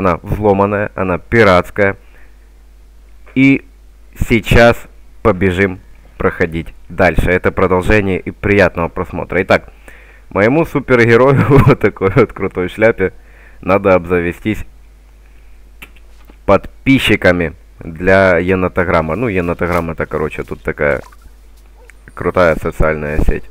Она взломанная, она пиратская. И сейчас побежим проходить дальше. Это продолжение и приятного просмотра. Итак, моему супергерою вот такой вот крутой шляпе надо обзавестись подписчиками для енотограмма. Ну, енотограмма это, короче, тут такая крутая социальная сеть.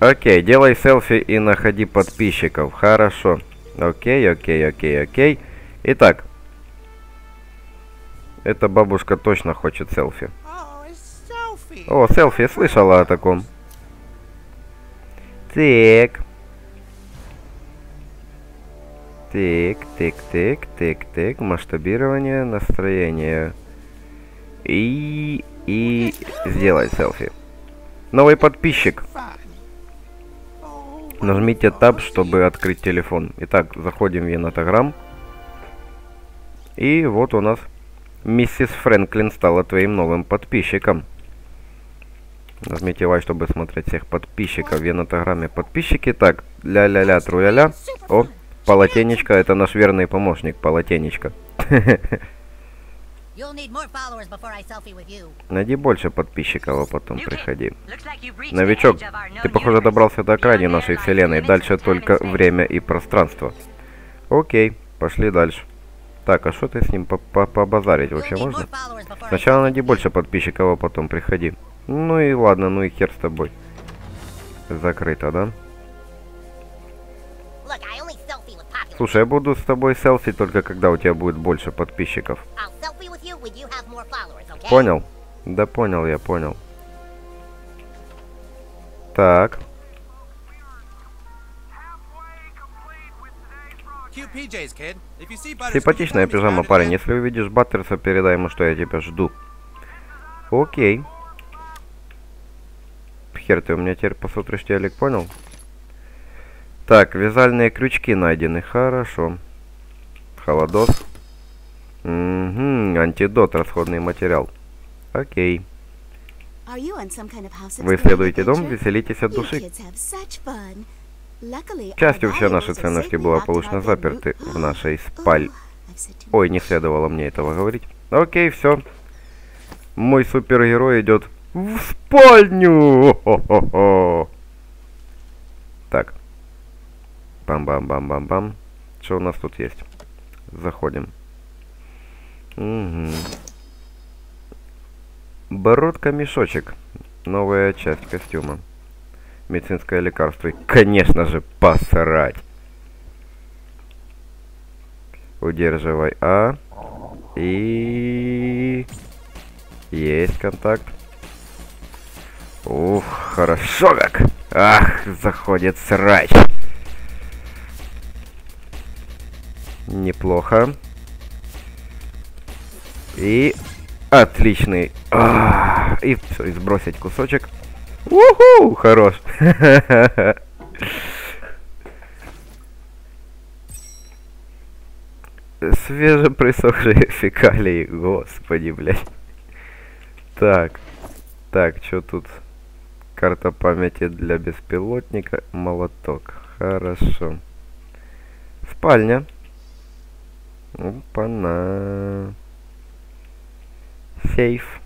Окей, делай селфи и находи подписчиков. Хорошо. Окей, окей, окей, окей. Итак. Эта бабушка точно хочет селфи. О, селфи, слышала о таком. Так. Так, так, так, так, так. Масштабирование, настроение. И... И... Сделай селфи. Новый подписчик. Нажмите Tab, чтобы открыть телефон. Итак, заходим в Енотограмм. И вот у нас миссис Фрэнклин стала твоим новым подписчиком. Нажмите Y, чтобы смотреть всех подписчиков в Енотограмме. Подписчики. Так, ля-ля-ля, тру-ля-ля. О, полотенечко, это наш верный помощник, полотенечко. Найди больше подписчиков, а потом приходи. Новичок, ты, похоже, добрался до крайней нашей вселенной. Дальше только время и пространство. Окей, пошли дальше. Так, а что ты с ним побазарить вообще можно? Сначала найди больше подписчиков, а потом приходи. Ну и ладно, ну и хер с тобой. Закрыто, да? Слушай, я буду с тобой селфи только когда у тебя будет больше подписчиков. Понял? Да понял я, понял. Так. Симпатичная пижама, парень. Если увидишь Баттерса, передай ему, что я тебя жду. Окей. Хер ты у меня теперь посмотришь телек, понял? Так, вязальные крючки найдены. Хорошо. Холодос. Угу, антидот, расходный материал. Окей. Вы исследуете дом, веселитесь от души. К счастью, все наши ценности благополучно заперты в нашей спаль... Ой, не следовало мне этого говорить. Окей, все. Мой супергерой идет в спальню. Хо -хо -хо. Так. Бам-бам-бам-бам-бам. Что у нас тут есть? Заходим. Угу. Бородка-мешочек. Новая часть костюма. Медицинское лекарство. И, конечно же, посрать. Удерживай А. И... Есть контакт. Ух, хорошо как. Ах, заходит срач. Неплохо. И отличный. И все, и сбросить кусочек. Уху, хорош. Свежеприсохшие фекалии, господи, блядь. Так, так, что тут? Карта памяти для беспилотника, молоток. Хорошо. Спальня. Опа-на. Сейф.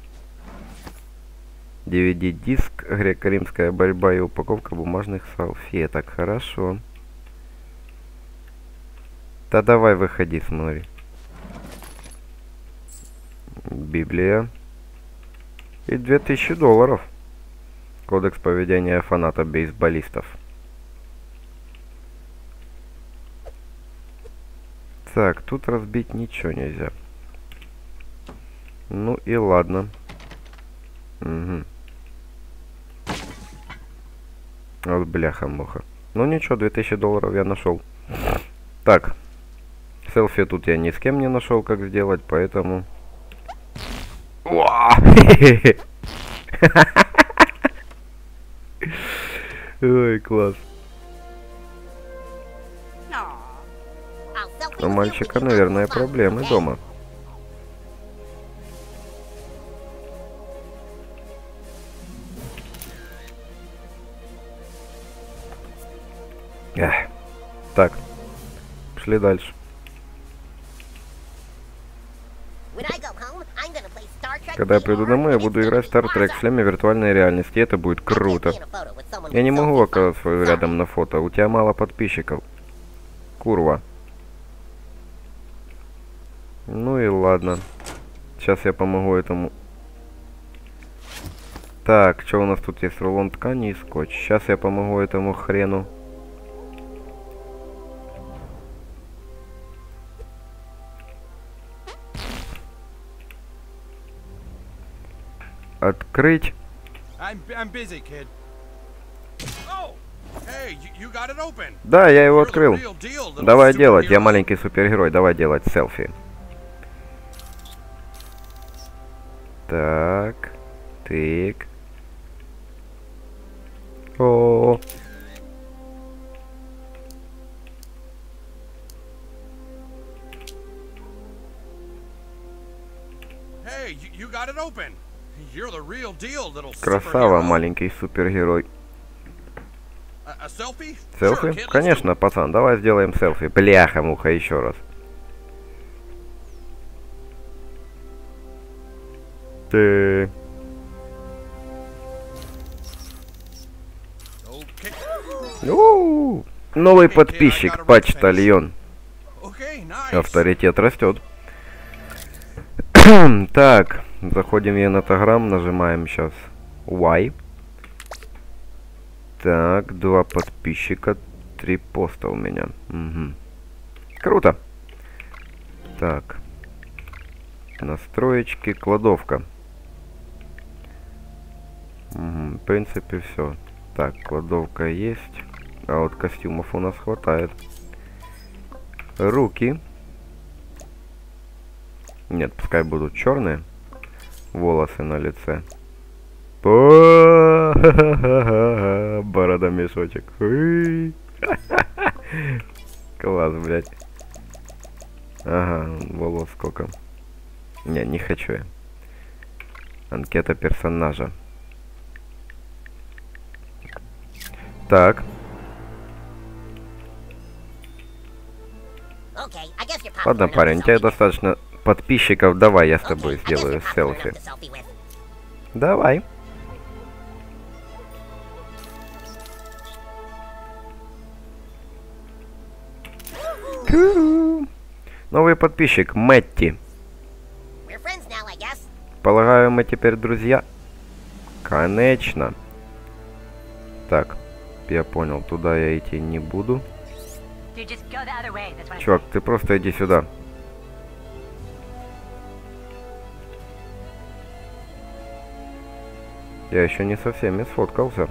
DVD-диск, греко-римская борьба и упаковка бумажных салфеток. Хорошо. Да давай выходи, смотри. Библия. И 2000 долларов. Кодекс поведения фаната бейсболистов. Так, тут разбить ничего нельзя. Ну и ладно. Угу. Вот бляха-муха. Ну ничего, 2000 долларов я нашел. Так. Селфи тут я ни с кем не нашел, как сделать, поэтому... Ой, класс. У мальчика, наверное, проблемы дома. Эх. Так. Пошли дальше. Когда я приду домой, я буду играть в Star Trek в шлеме виртуальной реальности. Это будет круто. Я не могу оказаться рядом на фото. У тебя мало подписчиков. Курва. Ну и ладно. Сейчас я помогу этому. Так, что у нас тут есть? Рулон ткани и скотч. Сейчас я помогу этому хрену. Открыть. Oh. Да, я его открыл. Давай делать, я маленький супергерой, давай делать селфи. You're the real deal, little красава, маленький супергерой. Selfie? Sure, Селфи? Конечно, пацан, давай сделаем селфи. Бляха-муха, еще раз. Ты... У, Новый подписчик, почтальон. Авторитет растет. так, заходим в Енотограмм, нажимаем сейчас Y. Так, два подписчика, три поста у меня. Мгм. Круто. Так. Настроечки, кладовка. Мгм, В принципе, все. Так, кладовка есть. А вот костюмов у нас хватает. Руки. Нет, пускай будут черные. Волосы на лице. Борода мешочек. Класс, блядь. Ага, волос сколько. Не, не хочу я. Анкета персонажа. Так, ладно, парень, у тебя достаточно подписчиков. Давай я с тобой сделаю селфи. Давай. Новый подписчик Мэтти. Полагаю, мы теперь друзья? Конечно. Так, я понял, туда я идти не буду. Чувак, ты просто иди сюда. Я еще не со всеми сфоткался.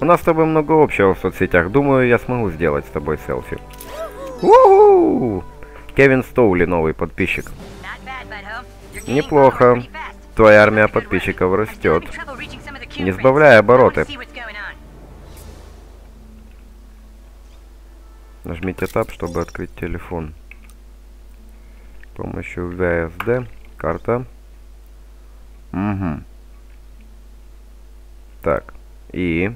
У нас с тобой много общего в соцсетях. Думаю, я смогу сделать с тобой селфи. у Кевин Стоули, новый подписчик. Неплохо. Твоя армия подписчиков растет. Не сбавляй обороты. Нажмите Tab, чтобы открыть телефон. С помощью VSD. Карта. Угу. Так. И...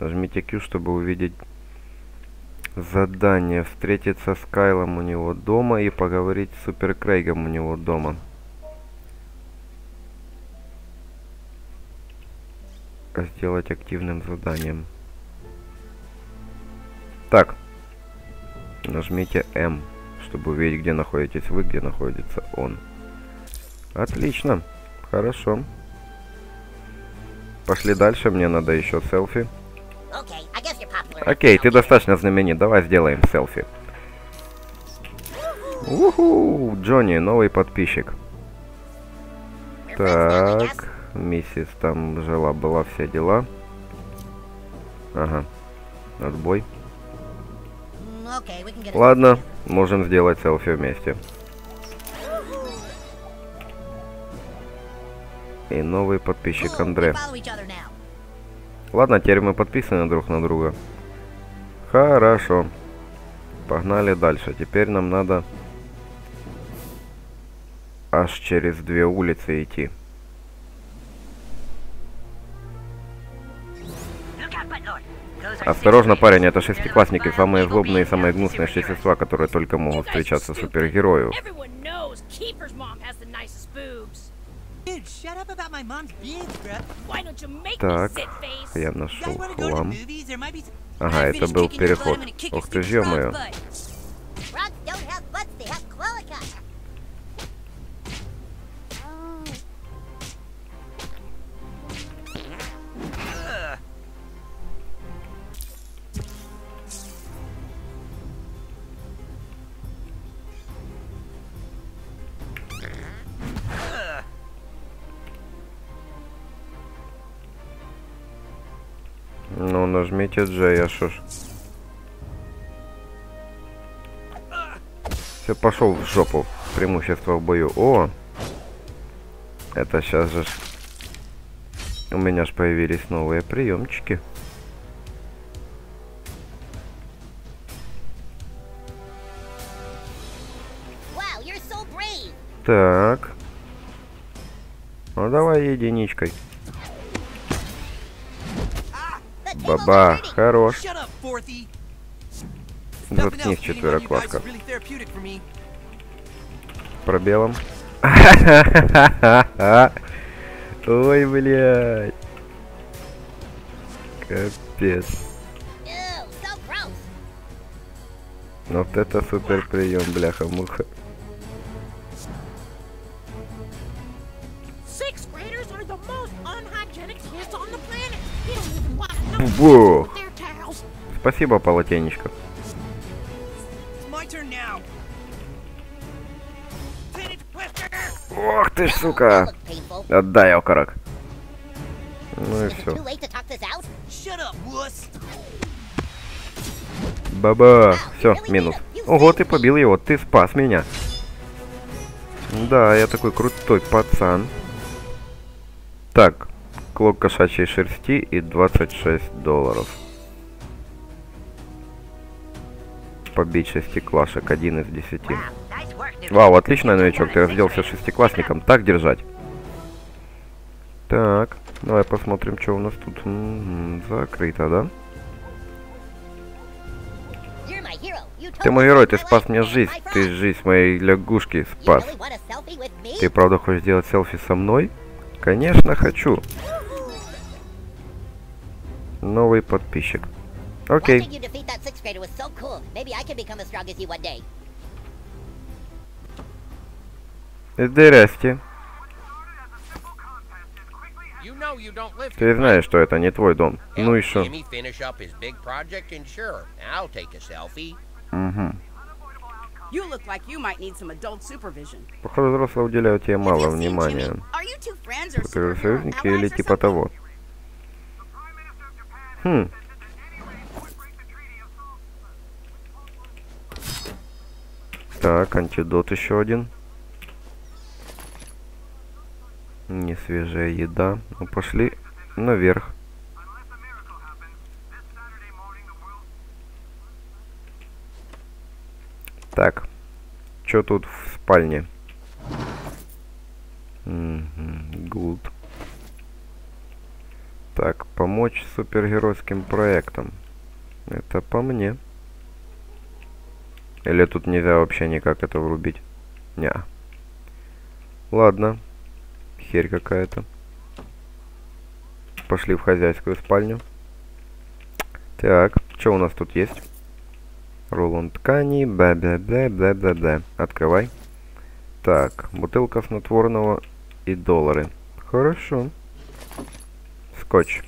Нажмите Q, чтобы увидеть задание. Встретиться с Кайлом у него дома и поговорить с Супер Крейгом у него дома. Сделать активным заданием. Так. Нажмите М, чтобы увидеть, где находитесь вы, где находится он. Отлично. Хорошо. Пошли дальше, мне надо еще селфи. Окей, ты достаточно знаменит, давай сделаем селфи. Уху, Джонни, новый подписчик. Так, миссис там жила-была, все дела. Ага, отбой. Ладно, можем сделать селфи вместе. И новый подписчик Андре. Ладно, теперь мы подписаны друг на друга. Хорошо. Погнали дальше. Теперь нам надо аж через две улицы идти. Осторожно, парень, это шестиклассники, самые злобные и самые гнусные существа, которые только могут встречаться супергерою. Так, я нашел хлам. Ага, это был переход. Ух ты ж, Ну, нажмите Джей, а шо ж. Все, пошел в жопу. Преимущество в бою. О! Это сейчас же... У меня ж появились новые приемчики. Wow, so. Так. Ну давай единичкой. Баба, хорош. Заткнись, четверокласска. Пробелом. Ой, блядь. Капец. Gross. Вот это супер прием, бляха-муха. Towels. Спасибо, полотенечко. Ох ты ж, сука. Отдай окорок. Ну и все. Баба. Все, минус. Ого, ты побил его, ты спас меня. Да, я такой крутой пацан. Так, клок кошачьей шерсти и 26 долларов. Побить шестиклашек, один из десяти. Вау, отлично, новичок, ты разделся шестиклассником. Так держать. Так, давай посмотрим, что у нас тут. М, Закрыто, да? You're my hero. You Ты мой герой, ты спас мне жизнь. Ты жизнь моей лягушки спас. Ты правда хочешь сделать селфи со мной? Конечно, хочу. You one day. Здрасте. Ты знаешь, что это не твой дом. Ну и что? Угу. Похоже, взрослые уделяют тебе мало внимания. Superhero союзники или типа того? Хм. Так, антидот еще один. Не свежая еда. Ну, пошли наверх. Так, что тут в спальне? Гуд. Так, помочь супергеройским проектам. Это по мне. Или тут нельзя вообще никак это врубить? Не. Ладно. Херь какая-то. Пошли в хозяйскую спальню. Так, что у нас тут есть? Рулон ткани, бля-бля-бля-бля-бля-бля. Открывай. Так, бутылка снотворного и доллары. Хорошо. Скотч.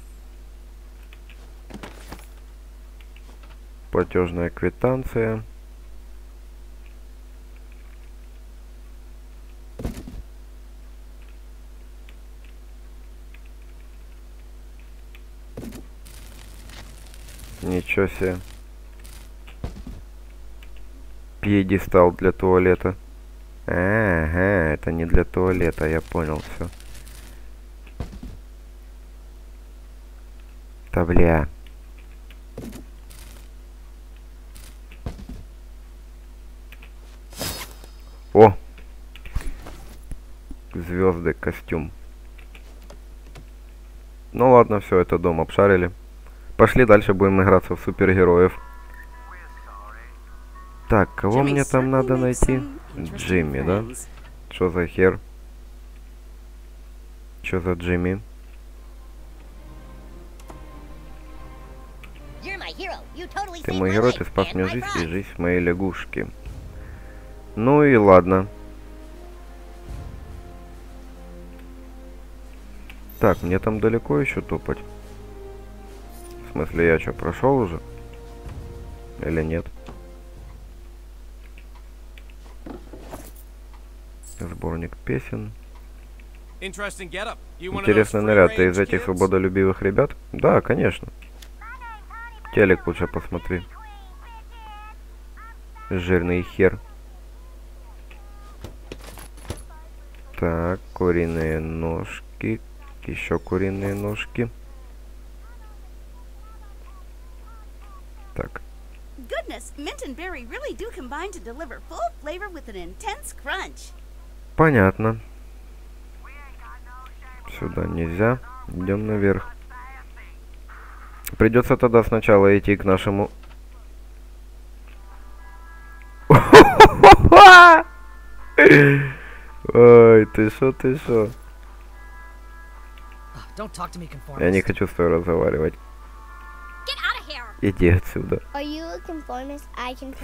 Платежная квитанция. Ничего себе. Пьедестал для туалета. Ага, это не для туалета, я понял все. Да бля. О! Звезды, костюм. Ну ладно, все, это дом обшарили. Пошли дальше будем играться в супергероев. Так, кого мне там надо найти? Джимми, да? Что за хер? Что за Джимми? Ты мой герой, ты спас мне жизнь и жизнь моей лягушки. Ну и ладно. Так, мне там далеко еще топать? В смысле, я что, прошел уже? Или нет? Сборник песен. Интересный наряд. Ты из этих свободолюбивых ребят? Да, конечно. Телек лучше посмотри. Жирный хер. Так, куриные ножки. Еще куриные ножки. Так, понятно. Сюда нельзя. Идем наверх. Придется тогда сначала идти к нашему... Ой, ты шо, ты шо? Conformist. Я не хочу с тобой разговаривать. Иди отсюда.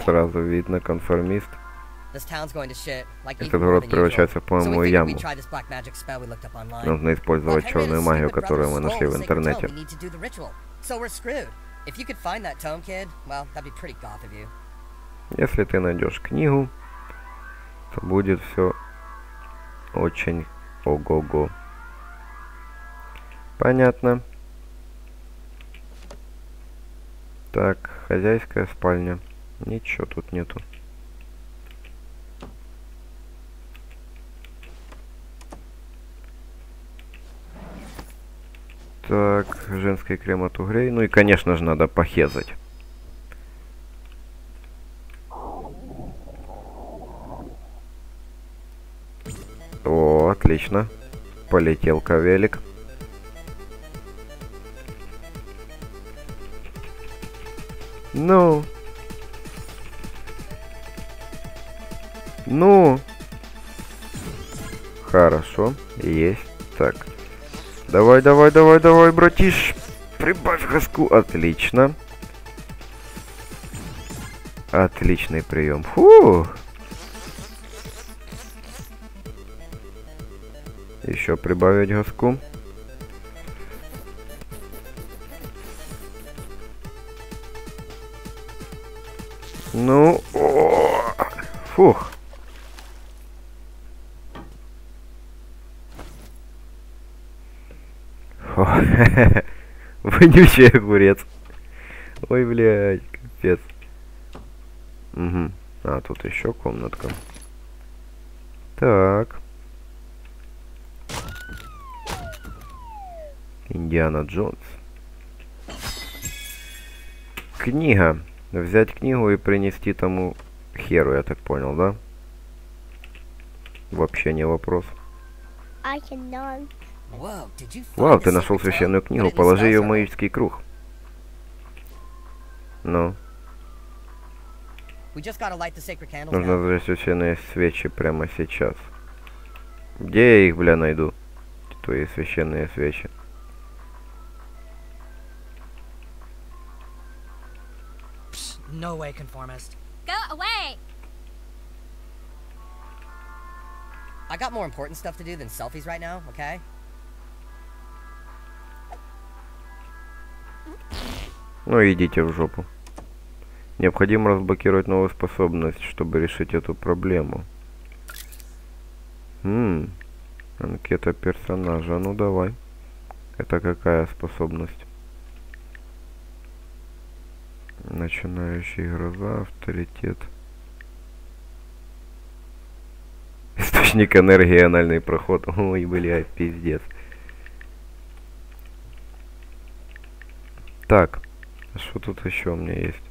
Сразу видно, конформист. Этот город превращается, по-моему, в figured яму. Нужно использовать черную магию, которую мы нашли в интернете. Если ты найдешь книгу, то будет все очень ого-го. Понятно. Так, хозяйская спальня. Ничего тут нету. Так, женский крем от угрей. Ну и, конечно же, надо похезать. О, отлично. Полетел ковелик. Ну. Ну. Хорошо, есть. Так. Давай, давай, давай, давай, братиш. Прибавь газку. Отлично. Отличный прием. Фух. Еще прибавить газку. Ну, о, фух. Фу, Вонючий огурец. Ой, блядь, капец. Угу. А, тут еще комнатка. Так. Индиана Джонс. Книга. Взять книгу и принести тому херу, я так понял, да? Вообще не вопрос. I find Вау, ты нашел священную книгу, положи ее в магический круг. Ну, нужно зажечь священные свечи прямо сейчас. Где я их, бля, найду? Твои священные свечи. No way, conformist. Go away! I got more important stuff to do than selfies right now, okay? Ну, идите в жопу. Необходимо разблокировать новую способность, чтобы решить эту проблему. Ммм, анкета персонажа. Ну, давай. Это какая способность? Начинающий гроза, авторитет. Источник энергии, анальный проход. Ой, блядь, пиздец. Так, что тут еще у меня есть?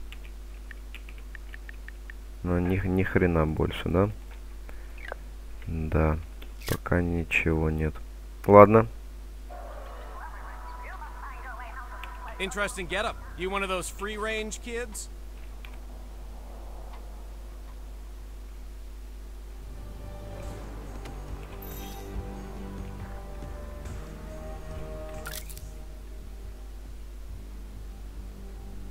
Ну, ни, ни хрена больше, да? Да, пока ничего нет. Ладно. Interesting getup. You one of those free-range kids?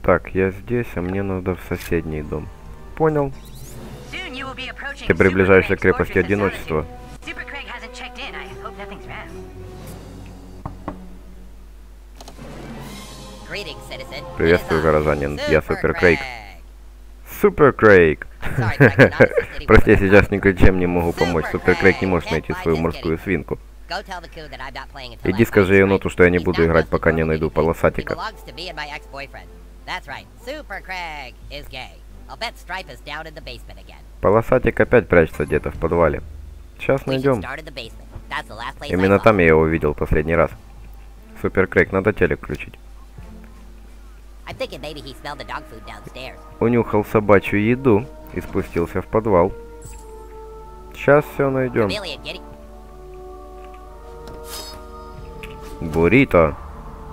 Так, я здесь, а мне надо в соседний дом. Понял. Ты приближаешься к крепости одиночества. Приветствую, горожанин. Я Супер Крейг. Супер Крейг! Прости, я сейчас ничем не могу помочь. Супер Крейг не может найти свою морскую свинку. Иди скажи еноту, что я не буду играть, пока не найду полосатика. Полосатик опять прячется где-то в подвале. Сейчас найдем. Именно там я его видел последний раз. Супер Крейг, надо телек включить. Унюхал собачью еду и спустился в подвал. Сейчас все найдем. Бурито.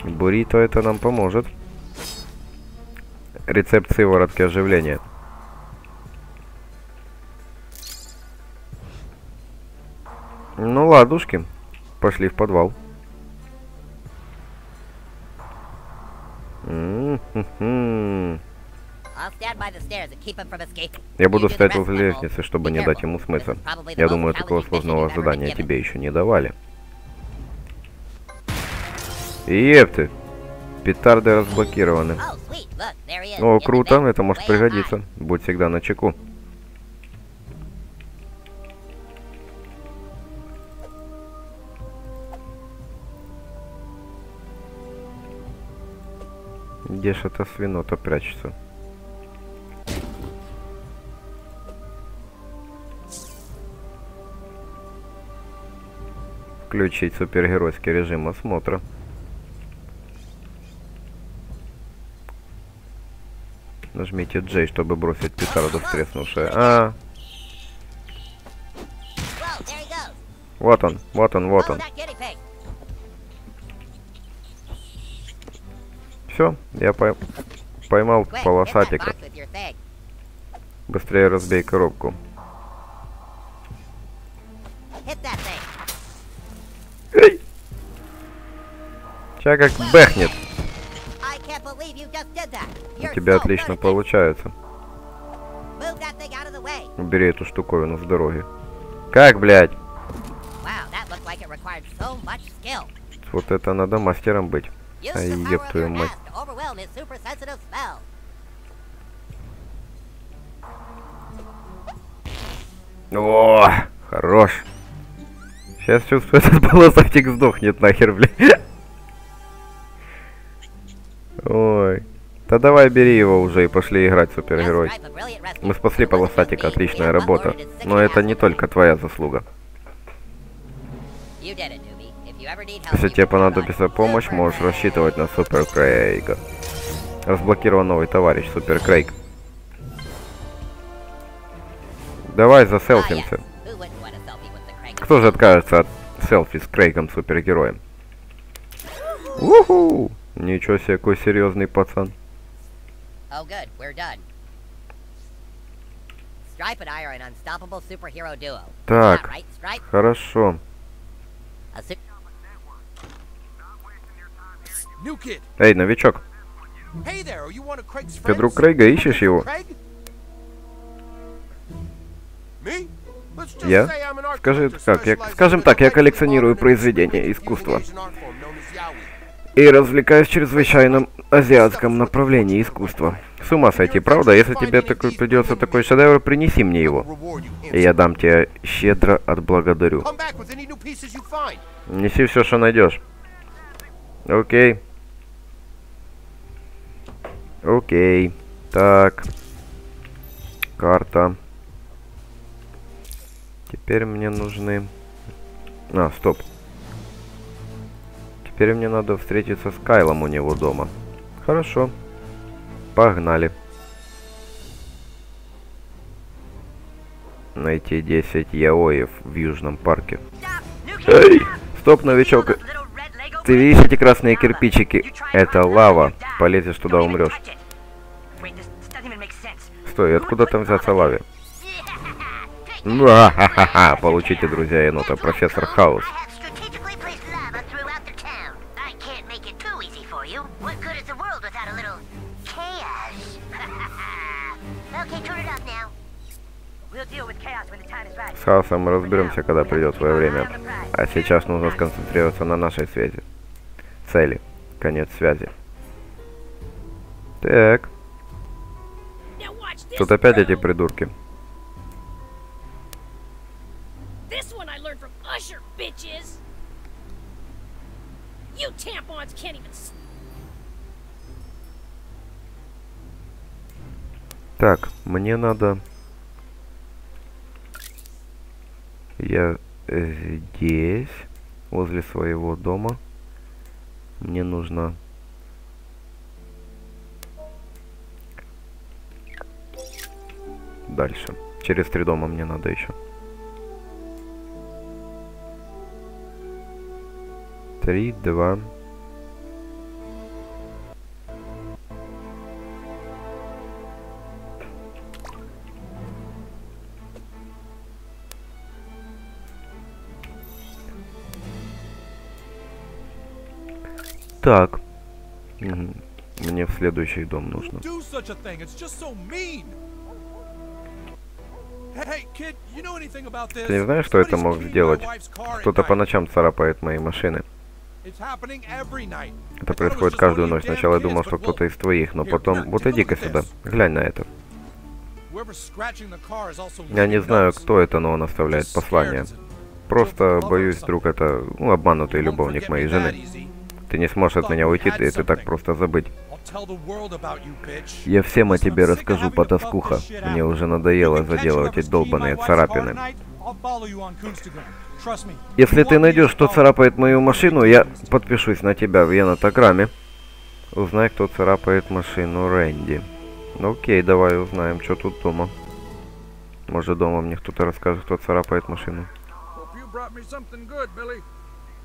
Бурито это нам поможет. Рецепт сыворотки оживления. Ну, ладушки. Пошли в подвал. Я буду стоять возле лестницы, чтобы не дать ему смыться. Я думаю, такого сложного задания тебе еще не давали. Епты! Петарды разблокированы. О, круто, это может пригодиться. Будь всегда на чеку. Где ж это свино-то прячется? Включить супергеройский режим осмотра. Нажмите J, чтобы бросить петарду в треснувшее. А. Вот он, вот он, вот он. Все, я пой поймал полосатика. Быстрее разбей коробку. Эй! Сейчас как бэхнет. У тебя отлично получается. Убери эту штуковину с дороги. Как, блядь? Вот это надо мастером быть. Ай, еб твою мать. О, хорош. Сейчас чувствую, этот полосатик сдохнет нахер, блядь. Да давай бери его уже и пошли играть, супергерой. Мы спасли полосатика, отличная работа. Но это не только твоя заслуга. Если тебе понадобится помощь, можешь рассчитывать на Супер Крейга. Разблокирован новый товарищ, Супер Крейг. Давай заселфимся. Кто же откажется от селфи с Крейгом супергероем? Уху! Ничего себе, какой серьезный пацан. Oh, good. We're done. Stripe and I are an unstoppable superhero duo. Так, right, Stripe? хорошо. Эй, новичок. Hey there, are you one of Craig's Ты друг Крейга, ищешь его? Я? Скажи, как, я, скажем так, я коллекционирую произведения искусства. И развлекаюсь в чрезвычайном азиатском направлении искусства. С ума сойти, правда? Если тебе такой придется такой шедевр, принеси мне его. И я дам тебе щедро отблагодарю. Неси все, что найдешь. Окей. Окей. Так. Карта. Теперь мне нужны... А, стоп. Теперь мне надо встретиться с Кайлом у него дома. Хорошо. Погнали. Найти 10 яоев в Южном парке. Эй! Стоп, новичок. Ты видишь эти красные кирпичики? Это лава. Полезешь туда, умрешь. Стой, откуда там взяться лаве? Ха-ха-ха, получите, друзья енота, профессор Хаус. С хаосом мы разберемся, когда придет свое время. А сейчас нужно сконцентрироваться на нашей связи. Цели. Конец связи. Так. Тут опять эти придурки. This one I learned from Usher, bitches. You tampons can't even. s- Так, мне надо... Я здесь, возле своего дома. Мне нужно... Дальше. Через три дома мне надо еще. Три, два... Так. Мне в следующий дом нужно. Ты не знаешь, что это мог сделать? Кто-то по ночам царапает мои машины. Это происходит каждую ночь. Сначала я думал, что кто-то из твоих, но потом... Вот иди-ка сюда. Глянь на это. Я не знаю, кто это, но он оставляет послание. Просто боюсь, вдруг это, ну, обманутый любовник моей жены. Ты не сможешь от меня уйти, ты, ты так просто забыть. Я всем о тебе расскажу, потаскуха. Мне уже надоело заделывать эти car царапины. Если ты найдешь, follow царапает мою машину, я подпишусь на тебя в Янотограмме. Узнай, кто царапает машину Рэнди. Ну окей, давай узнаем, что тут дома. Может дома мне кто-то расскажет, кто царапает машину.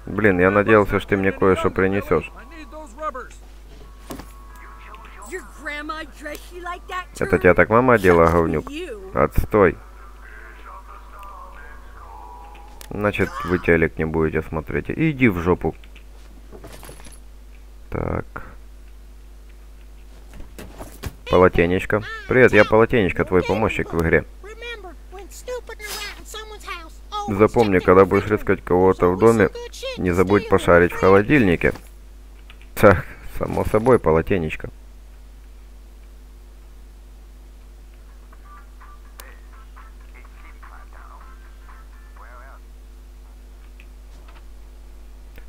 Блин, я надеялся, что ты мне кое-что принесешь. Это тебя так мама одела, говнюк? Отстой. Значит, вы телек не будете смотреть. Иди в жопу. Так. Полотенечко. Привет, я полотенечко, твой помощник в игре. Запомни, когда будешь рискать кого-то в доме, не забудь пошарить в холодильнике. Так, само собой, полотенечко.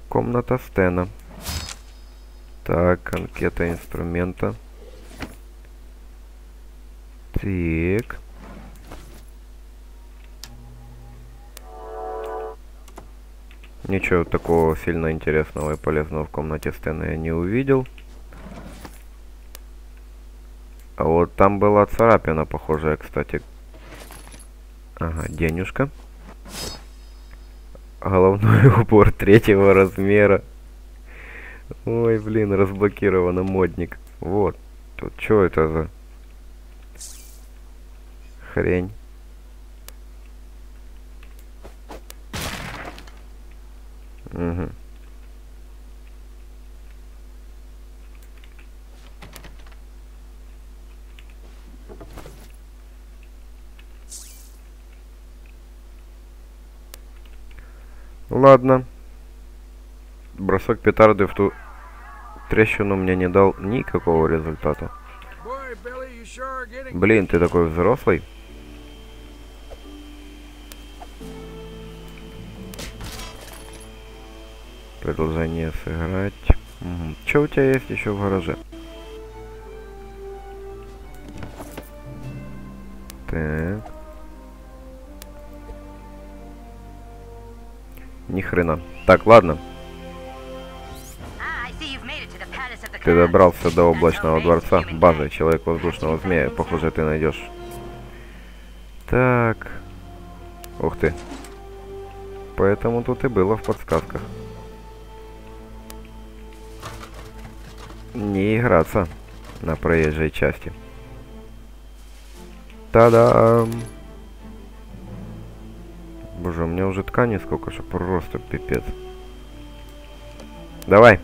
Комната Стена. Так, анкета инструмента. Так. Ничего такого сильно интересного и полезного в комнате Стена я не увидел. А вот там была царапина, похожая, кстати. Ага, денежка. Головной убор третьего размера. Ой, блин, разблокировано модник. Вот. Тут что это за хрень? Угу. Ладно. Бросок петарды в ту трещину мне не дал никакого результата. Блин, ты такой взрослый. Продолжение сыграть. Угу. Что у тебя есть еще в гараже? Так. Ни хрена. Так, ладно. Ты добрался до облачного дворца, базы, человек воздушного змея. Похоже, ты найдешь. Так. Ух ты. Поэтому тут и было в подсказках. Не играться на проезжей части. Та-дам! Боже, у меня уже ткани сколько, что просто пипец. Давай.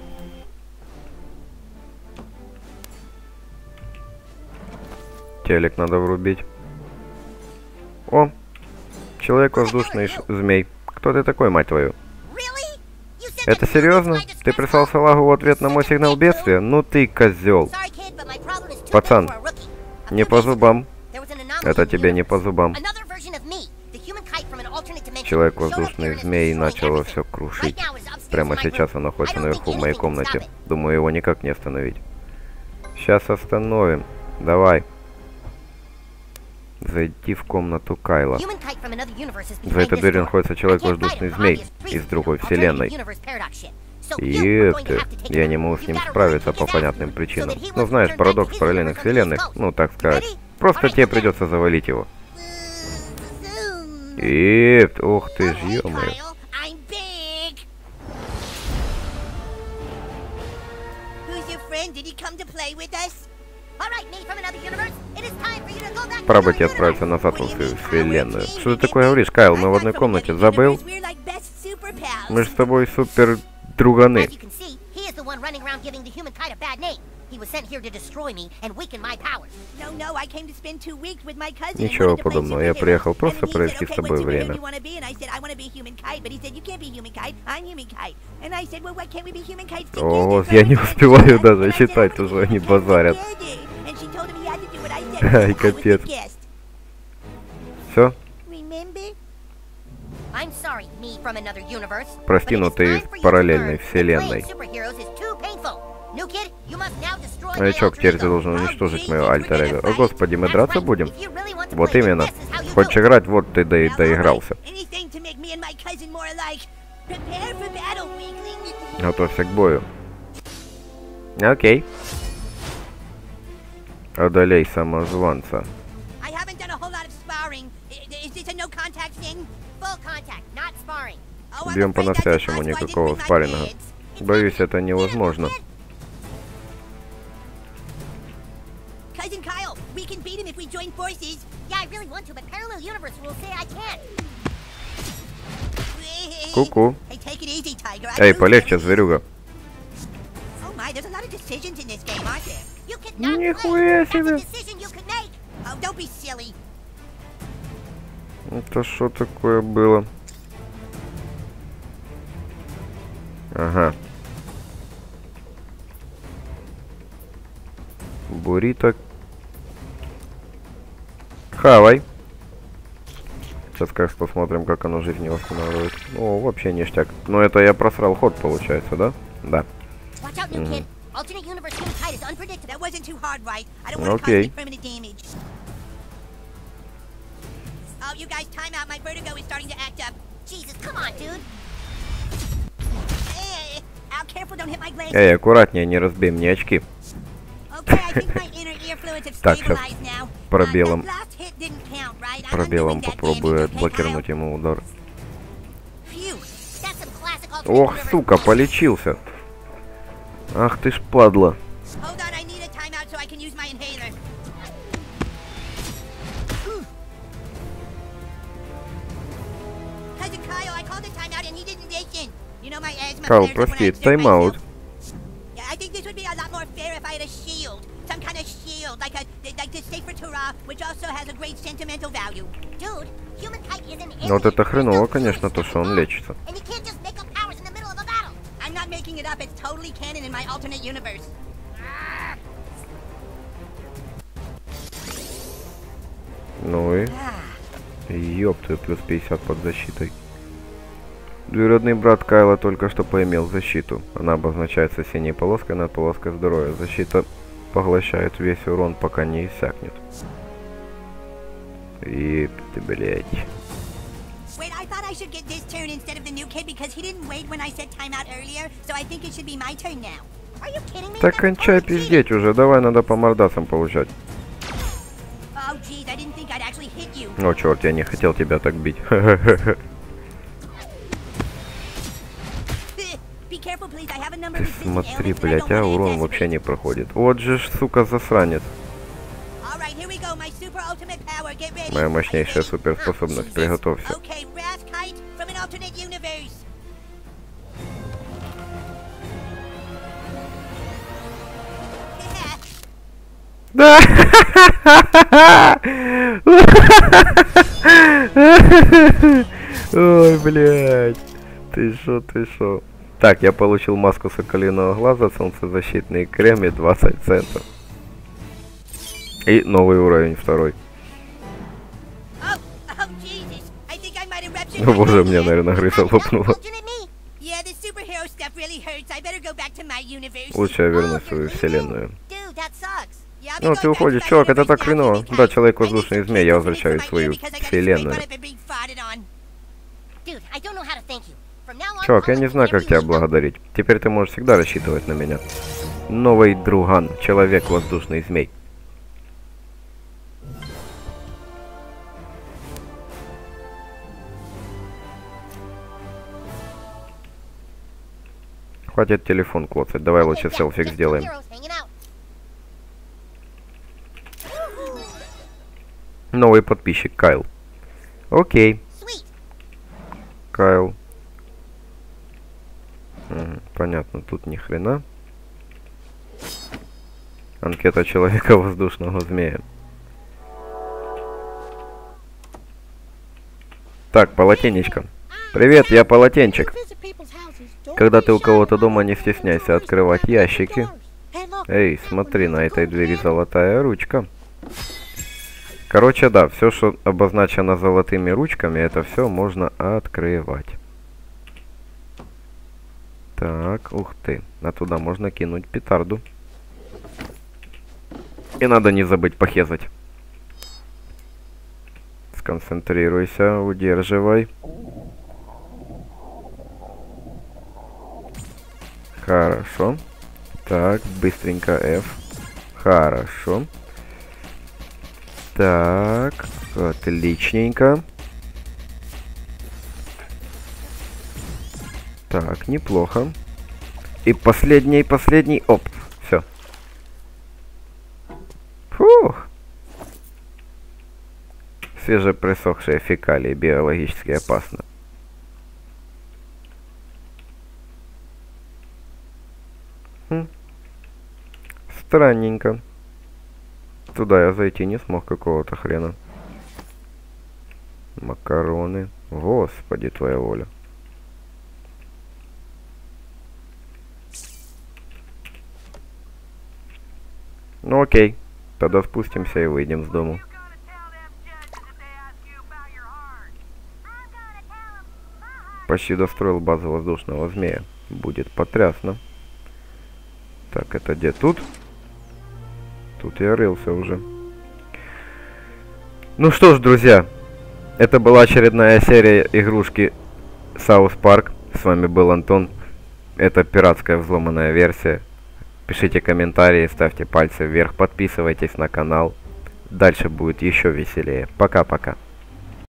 Телек надо врубить. О! Человек-воздушный ш- змей. Кто ты такой, мать твою? Это серьезно? Ты прислал салагу в ответ на мой сигнал бедствия? Ну ты козел. Пацан, не по зубам. Это тебе не по зубам. Человек-воздушный змей начал все крушить. Прямо сейчас он находится наверху в моей комнате. Думаю, его никак не остановить. Сейчас остановим. Давай. Зайти в комнату Кайла. За этой дверью находится человек-воздушный змей из другой вселенной. И это, я не могу с ним справиться по понятным причинам. Ну, знаешь, парадокс параллельных вселенных, ну, так сказать. Просто тебе придется завалить его. И, ух ты ж, ё Пора бы тебе отправиться назад в свою вселенную. Что ты такое говоришь, Кайл? Мы в одной комнате. Забыл? Мы же с тобой супер друганы. Ничего подобного, я приехал просто провести с тобой время. О, я не успеваю даже читать, уже они базарят. Ай, капец. Все? Прости, но ты из параллельной вселенной. Новичок, теперь ты должен уничтожить мое альтер эго. О господи, мы драться будем? Вот именно. Хочешь играть, вот ты и доигрался. Готовься к бою. Окей. Одолей самозванца. Бьем по-настоящему, никакого спарринга. Боюсь, это невозможно. Join forces. Yeah, I really want to, but parallel universe rules say I can't. Ку-ку. Эй, полегче, зверюга. Oh Нихуя себе. Oh. Это что такое было? Ага. Бурито. Хавай. Сейчас как посмотрим, как оно жизнь не восстанавливает. О, вообще ништяк. Но это я просрал ход, получается, да? Да. Mhm. Oh, glass. Эй, аккуратнее, не разбей мне очки. Так, сейчас пробелом, Uh, пробелом попробую отблокировать ему удар. Ох, сука, полечился. Ах ты ж падла. I прости, тайм-аут. I think this would be a lot more fair if I had a shield. Some kind of shield, like a like the Safer Torah, which also has a great sentimental value. Dude, human kite is an Ну Вот это хреново, конечно, то, что он лечится. And you can't just make up powers in the middle of a battle. I'm not making it up. It's totally canon in my alternate universe. Ну и... Ёпты, плюс 50 под защитой. Двоюродный брат Кайла только что поимел защиту. Она обозначается синей полоской над полоской здоровья. Защита поглощает весь урон, пока не иссякнет. И ты, блядь. Wait, I thought I should get this turn instead of the new kid because he didn't wait when I said timeout earlier, so I think it should be my turn now. Are you kidding me? Так кончай пиздеть уже, давай надо по мордасам получать. Oh. О, черт, я не хотел тебя так бить. Ты Смотри, блядь, а урон вообще не проходит. Вот же ж, сука, засранец. Моя мощнейшая суперспособность. Приготовься. Да! Ой, блядь. Ты шо, ты шо. Так, я получил маску соколиного глаза, солнцезащитный крем и 20 центов. И новый уровень второй. Oh, oh, Ну, my боже, мне, наверное, крыса лопнула. Лучше я вернусь в свою вселенную. Ну, ты уходишь, чувак, это так хреново. Да, I need змей, я возвращаюсь в свою вселенную. Dude, I don't know how to thank you. Чувак, я не знаю, как тебя благодарить. Теперь ты можешь всегда рассчитывать на меня. Новый друган, человек-воздушный змей. Хватит телефон клоцать, давай лучше селфик сделаем. Новый подписчик, Кайл. Окей. Кайл. Понятно, тут ни хрена. Анкета человека воздушного змея. Так, полотенечко. Привет, я полотенчик. Когда ты у кого-то дома, не стесняйся открывать ящики. Эй, смотри, на этой двери золотая ручка. Короче, да, все, что обозначено золотыми ручками, это все можно открывать. Так, ух ты. А туда можно кинуть петарду. И надо не забыть похезать. Сконцентрируйся, удерживай. Хорошо. Так, быстренько F. Хорошо. Так, отличненько. Так, неплохо. И последний, последний. Оп, все. Фух. Свежеприсохшие фекалии биологически опасно. Хм. Странненько. Туда я зайти не смог какого-то хрена. Макароны. Господи, твоя воля. Ну окей. Тогда спустимся и выйдем с дому. Почти достроил базу воздушного змея. Будет потрясно. Так, это где? Тут? Тут я рылся уже. Ну что ж, друзья. Это была очередная серия игрушки South Park. С вами был Антон. Это пиратская взломанная версия. Пишите комментарии, ставьте пальцы вверх, подписывайтесь на канал. Дальше будет еще веселее. Пока-пока.